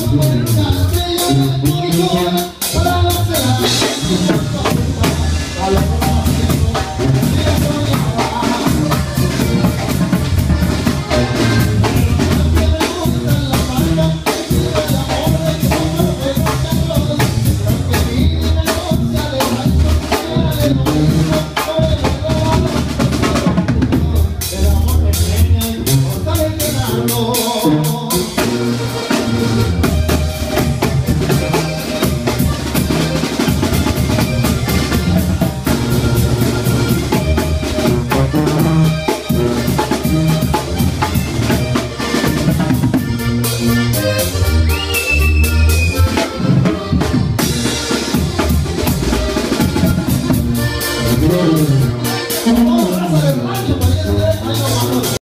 Thank Thank you.